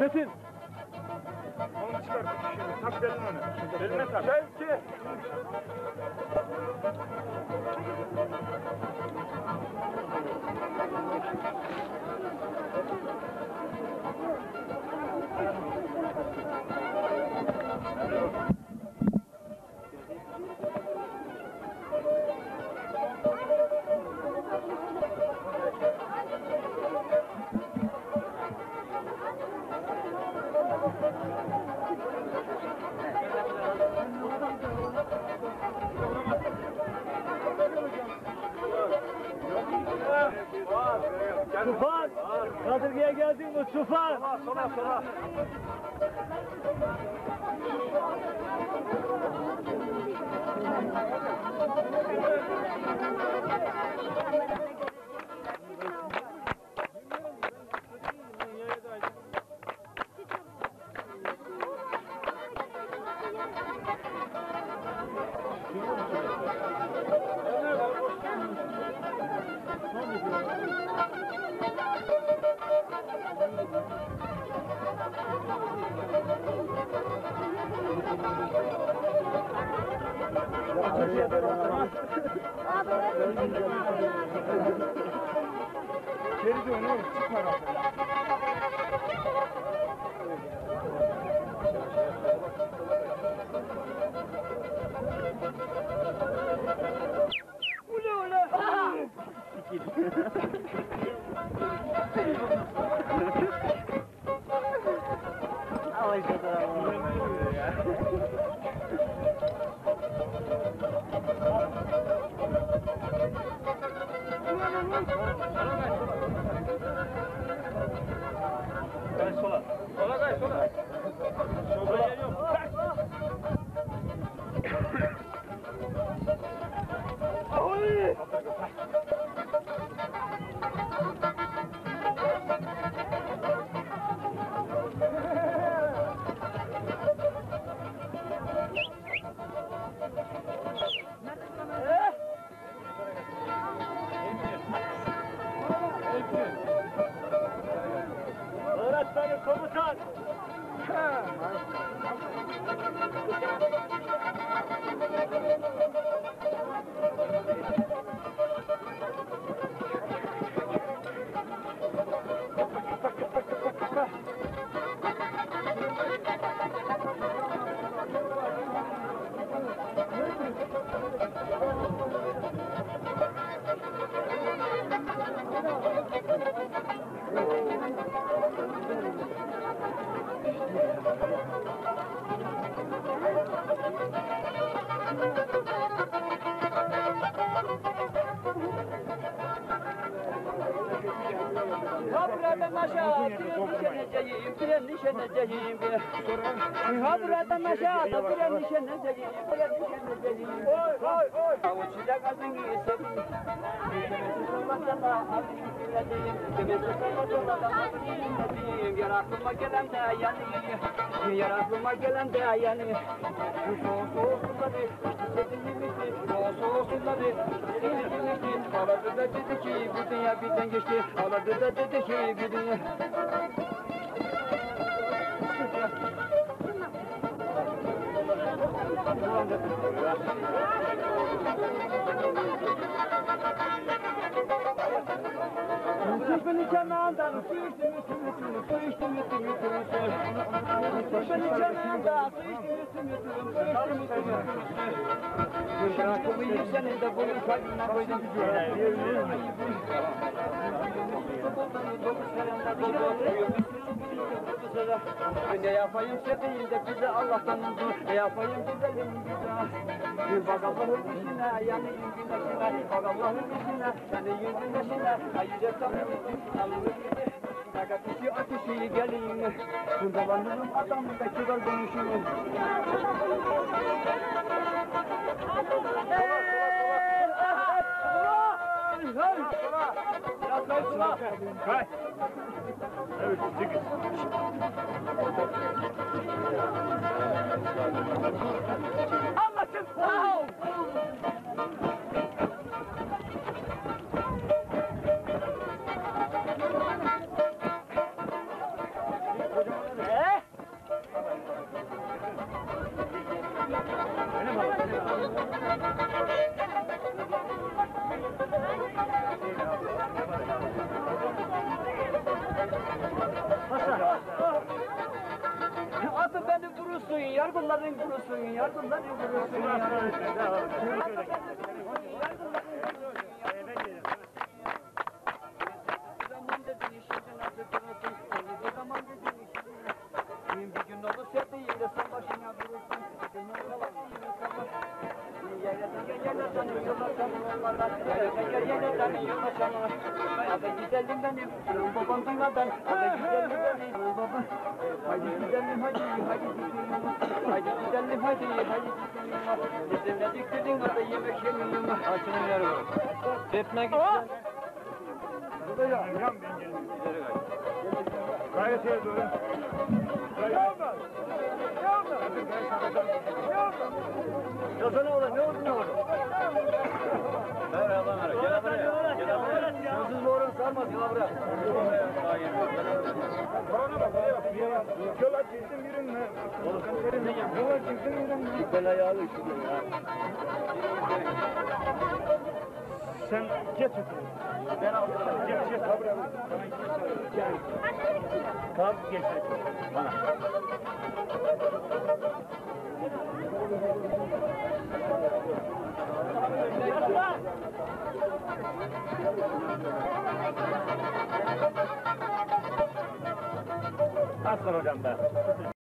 Metin. Onu çıkar. Şimdi tak beline onu. Beline tak. Şevki. Kadırga'ya geldin mi Tufan? Sola sola sola. Geri dön oğlum. Çıkma rahat. Gel sola. Sola gel sola. Sola geliyorum. Ahoy! Thank you. Habrata maşa, nişeneceyim, bir nişeneceyim, bir. Habrata maşa, bir nişeneceyim, bir nişeneceyim. Oy oy oy. Avuçta kazın giysin. Yar aklıma gelen de yani, yar aklıma gelen de yani. Bu soğuk. Ağladı da dedi ki bu dünya birden geçti, ağladı da dedi ki bu dünya. Kenarından su içtim yuttum yuttum su içtim yuttum yuttum yuttum Düşmenin kenarından su içtim yuttum yuttum su içtim yuttum yuttum Bırakımı yüksenin de bunun kalbine koydum Ne yapayım sevdiğim de bize Allah'tan Ne yapayım güzelim güzel Bak Allah'ın işine yanayım güneşine Bak Allah'ın işine yanayım güneşine Ayıca tanrım alırım gibi Naga kişi ateşi gelin Kundalanırım adamı da kibar konuşurum. Kay. Evet, sekiz. Paşa. Atın beni kurusun, yargıların kurusun, yargıların kurusun. Yargıların kurusun, yargıların kurusun. Tanıyorlar. Hadi gidelim benim babamdan haber. Hadi gidelim benim babam. Hadi gidelim hadi hadi gidelim. Hadi gidelim hadi hadi gidelim. Bizimle diktirdin hadi yemek yemeyelim. Açının yeri var. Etmek isteyen. Burada ya. Yan ben geldim. Gayet iyi durun. Gayet. Hadi gayet sakın. Yazana ola ne oldu ne oldu? Gel buraya. Bana bak. Yola çıktın yürünme. Yola çıktın yürünme. Ben ayağını üşüdüm ya. Sen geç otur. Ben aldım. Geç geç Gel. Kalk geç. Bana. ਕਰੋ ਜਾਂਦਾ।